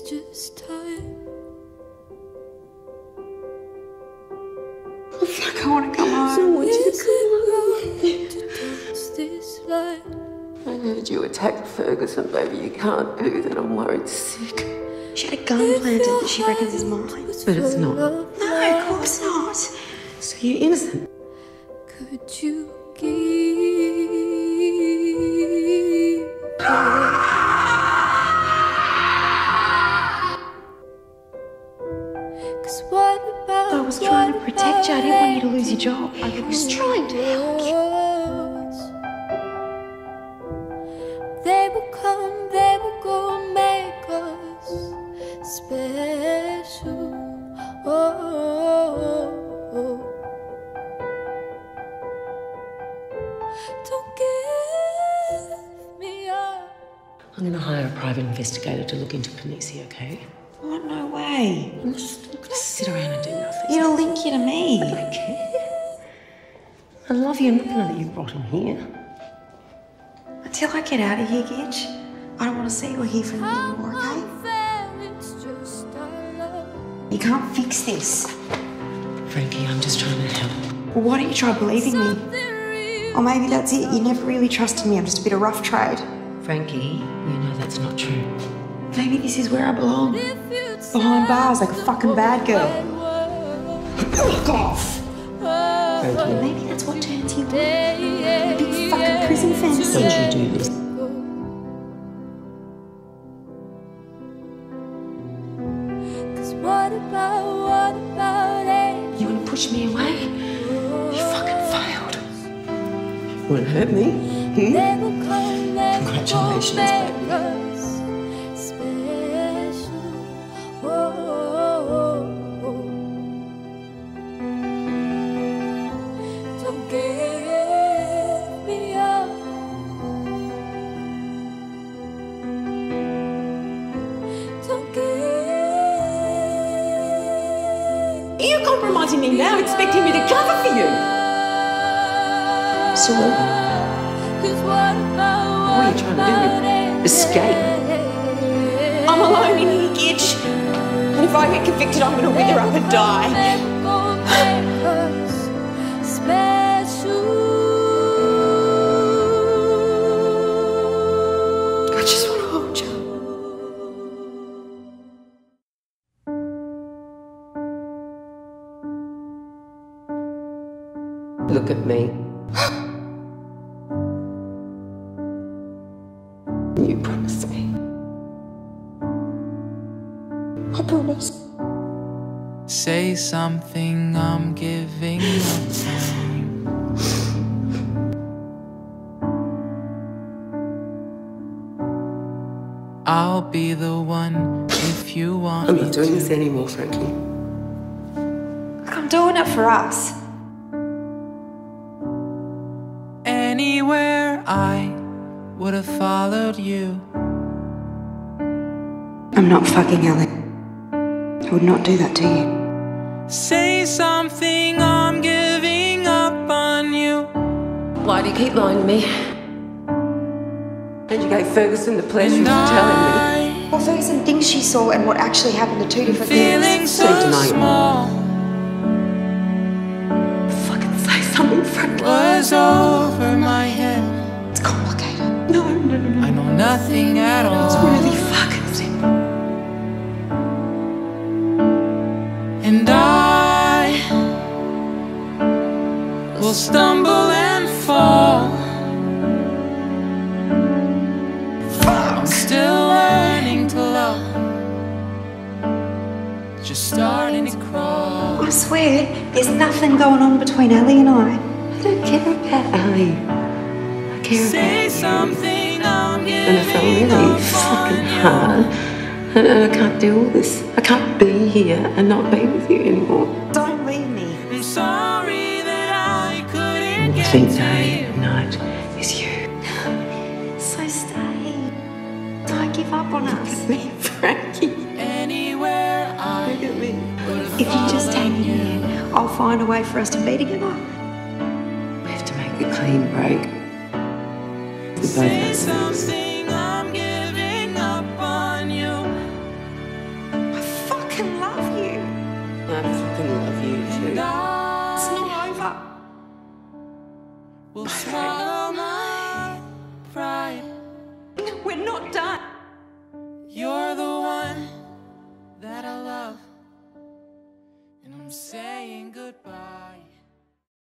It's just time. Fuck, I want to come home. I want you to come it to dance this line? I heard you attacked Ferguson, baby. You can't do that. I'm worried sick. She had a gun planted that she reckons is mine. But it's not. No, of course not. So you're innocent. Could you give? Cause what about I was trying to protect you. I didn't want you to lose your job. I was trying to help you. They will come, they will go, make us special. Oh, don't give me up. I'm going to hire a private investigator to look into Pennisi, okay? I'm just not to sit around and do nothing. It'll link you to me. I don't care. I love you. I'm not to let you rot in here. Until I get out of here, Gidge, I don't want to see or hear from you anymore, okay? Unfair, it's just our love. You can't fix this. Franky, I'm just trying to help. Well, why don't you try believing me? Or maybe that's it. You never really trusted me. I'm just a bit of rough trade. Franky, you know that's not true. Maybe this is where I belong. If you'd Behind bars like a fucking bad girl. the Fuck off! right word. Maybe that's what turns you on. Big fucking prison fantasy. Don't you do this. Cause what about, what about it? You want to push me away? You fucking failed. You want to hurt me? Hmm? They will come, they will Congratulations, go, baby. You're compromising me now, expecting me to cover for you. So what? What are you trying to do? Escape? I'm alone in here, Gidge. And if I get convicted, I'm gonna wither up and die. Look at me. You promised me. I promise. Say something, I'm giving up. I'll be the one if you want I'm me not doing to. this anymore, Franky. Look, I'm doing it for us. I would have followed you. I'm not fucking Allie. I would not do that to you. Say something, I'm giving up on you. Why do you keep lying to me? And you gave Ferguson the pleasure And of telling me. I Well, Ferguson thinks she saw and what actually happened are two different feeling things. so Don't small Fucking say something, Franky. was over my nothing at It's all. really fucking simple. And I will stumble and fall. I'm still learning to love. Just starting to crawl. I swear, there's nothing going on between Allie and I. I don't care about Allie. I care Say about something, I'm And I felt really fucking hard. And, and I can't do all this. I can't be here and not be with you anymore. Don't leave me. I'm sorry that I couldn't get think to day and night is you. So stay. Don't give up on us. Me, Franky. Anywhere I Look at me. If you just hang in there, I'll find a way for us to be together. We have to make a clean break. Say something, I'm giving up on you. I fucking love you. I fucking love you too. And it's not over. We'll swallow my pride. We're not done. You're the one that I love. And I'm saying goodbye.